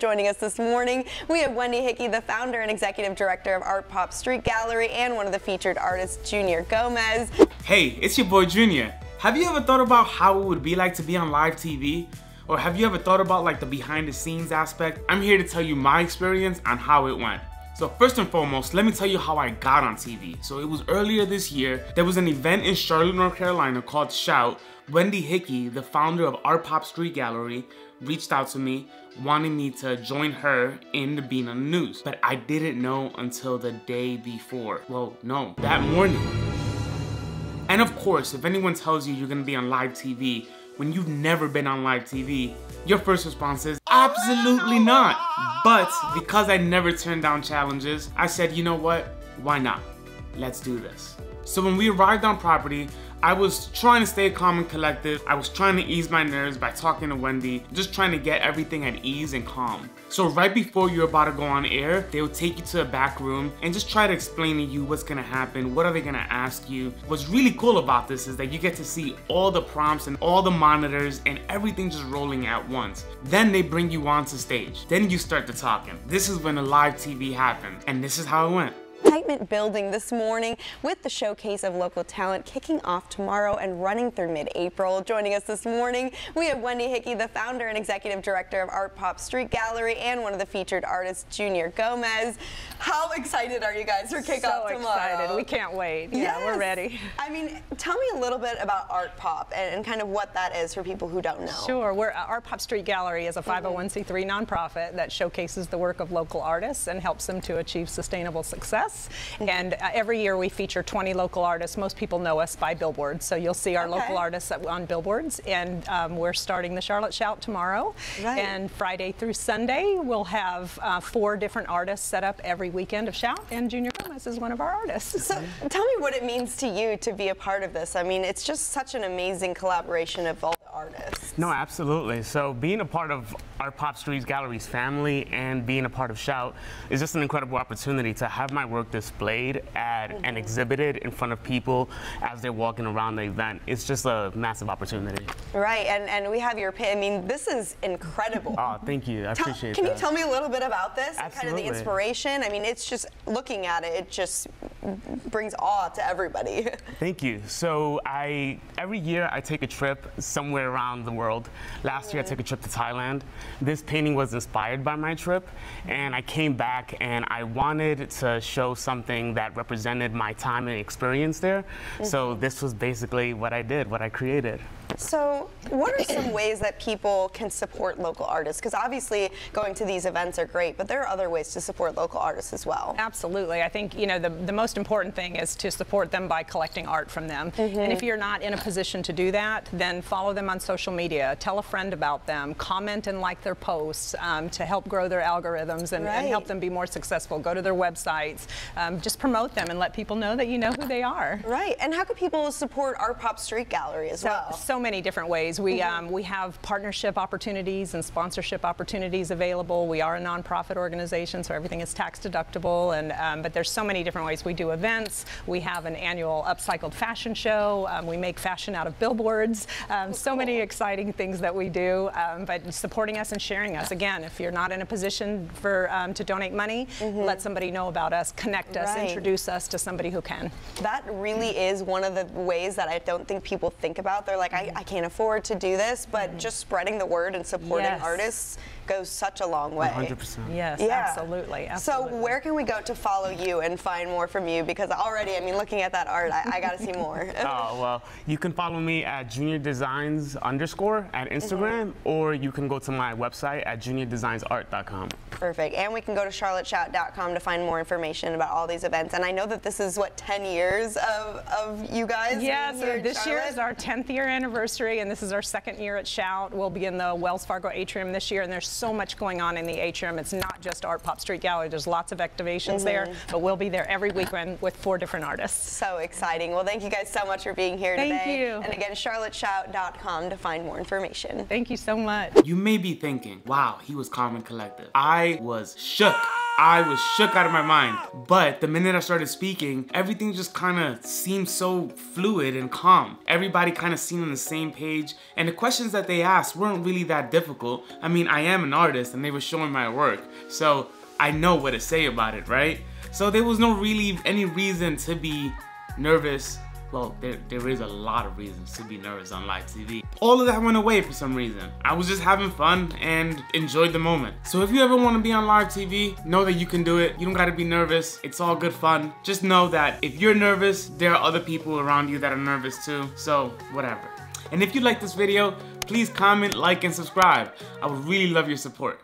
Joining us this morning, we have Wendy Hickey, the founder and executive director of Art Pop Street Gallery, and one of the featured artists, Junior Gomez. Hey, it's your boy Junior. Have you ever thought about how it would be like to be on live TV? Or have you ever thought about like the behind the scenes aspect? I'm here to tell you my experience on how it went. So first and foremost, let me tell you how I got on TV. So it was earlier this year, there was an event in Charlotte, North Carolina called Shout. Wendy Hickey, the founder of Art Pop Street Gallery, reached out to me wanting me to join her in the Being on the News. But I didn't know until the day before. Well, no, that morning. And of course, if anyone tells you you're gonna be on live TV when you've never been on live TV, your first response is absolutely not. But because I never turned down challenges, I said, you know what? Why not? Let's do this. So when we arrived on property, I was trying to stay calm and collective. I was trying to ease my nerves by talking to Wendy, just trying to get everything at ease and calm. So right before you're about to go on air, they will take you to a back room and just try to explain to you what's gonna happen, what are they gonna ask you. What's really cool about this is that you get to see all the prompts and all the monitors and everything just rolling at once. Then they bring you onto stage. Then you start the talking. This is when the live TV happened, and this is how it went excitement building this morning with the showcase of local talent kicking off tomorrow and running through mid-April. Joining us this morning, we have Wendy Hickey, the founder and executive director of Art Pop Street Gallery and one of the featured artists, Junior Gomez. How excited are you guys for kickoff so tomorrow? So excited. We can't wait. Yeah, yes. we're ready. I mean, tell me a little bit about Art Pop and, and, kind of what that is for people who don't know. Sure. We're, uh, Art Pop Street Gallery is a 501c3 mm-hmm. nonprofit that showcases the work of local artists and helps them to achieve sustainable success. Mm-hmm. And uh, every year we feature 20 local artists. Most people know us by billboards, so you'll see our okay. local artists on billboards. And um, we're starting the Charlotte Shout tomorrow. Right. And Friday through Sunday, we'll have uh, four different artists set up every weekend of Shout, and Junior Gomez is one of our artists. So tell me what it means to you to be a part of this. I mean, it's just such an amazing collaboration of all the artists. No, absolutely. So being a part of Art Pop Streets Gallery's family and being a part of Shout is just an incredible opportunity to have my work displayed at, mm -hmm. and exhibited in front of people as they're walking around the event. It's just a massive opportunity. Right, and, and we have your pin. I mean, this is incredible. Oh, thank you. I tell, appreciate can that. Can you tell me a little bit about this? Absolutely. Kind of the inspiration? I mean, it's just looking at it, it just brings awe to everybody. Thank you. So I every year I take a trip somewhere around the world. Last year I took a trip to Thailand. This painting was inspired by my trip and I came back and I wanted to show something that represented my time and experience there. Mm -hmm. So mm-hmm. this was basically what I did, what I created. So what are some ways that people can support local artists? Because obviously going to these events are great, but there are other ways to support local artists as well. Absolutely. I think, you know, the, the most important thing is to support them by collecting art from them. Mm -hmm. And if you're not in a position to do that, then follow them on social media, tell a friend about them, comment and like their posts um, to help grow their algorithms and, right. and, help them be more successful. Go to their websites, um, just promote them and let people know that you know who they are. Right. And how can people support Art Pop Street Gallery as so, well? So many different ways. We, mm-hmm. um, we have partnership opportunities and sponsorship opportunities available. We are a nonprofit organization, so everything is tax deductible. And um, but there's so many different ways. We do events. We have an annual upcycled fashion show. Um, we make fashion out of billboards. Um, so many exciting things that we do. Um, but supporting us and sharing us. Again, if you're not in a position for um, to donate money, mm-hmm. let somebody know about us, connect us, right. introduce us to somebody who can. That really is one of the ways that I don't think people think about. They're like, I, I can't afford to do this, but mm -hmm. just spreading the word and supporting yes. artists goes such a long way. 100%. Yes, yeah. absolutely, absolutely. So where can we go to follow you and find more from you? Because already, I mean, looking at that art, I, I got to see more. oh, well, you can follow me at Junior Designs underscore at Instagram, mm -hmm. or you can go to my website at juniordesignsart.com. Perfect. And we can go to charlotteshout.com to find more information about all these events. And I know that this is, what, 10 years of, of you guys? Yeah, so this year is our 10th year anniversary, and this is our second year at Shout. We'll be in the Wells Fargo Atrium this year, and there's so much going on in the atrium. It's not just Art Pop Street Gallery. There's lots of activations mm -hmm. there, but we'll be there every weekend with four different artists. So exciting. Well, thank you guys so much for being here thank today. Thank you. And again, charlotteshout.com to find more information. Thank you so much. You may be thinking, wow, he was calm and collected. I was shook. I was shook out of my mind. But the minute I started speaking, everything just kind of seemed so fluid and calm. Everybody kind of seemed on the same page, and the questions that they asked weren't really that difficult. I mean, I am an artist, and they were showing my work, so I know what to say about it, right? So there was no really any reason to be nervous well, there, there is a lot of reasons to be nervous on live TV. All of that went away for some reason. I was just having fun and enjoyed the moment. So if you ever want to be on live TV, know that you can do it. You don't gotta be nervous. It's all good fun. Just know that if you're nervous, there are other people around you that are nervous too. So whatever. And if you like this video, please comment, like, and subscribe. I would really love your support.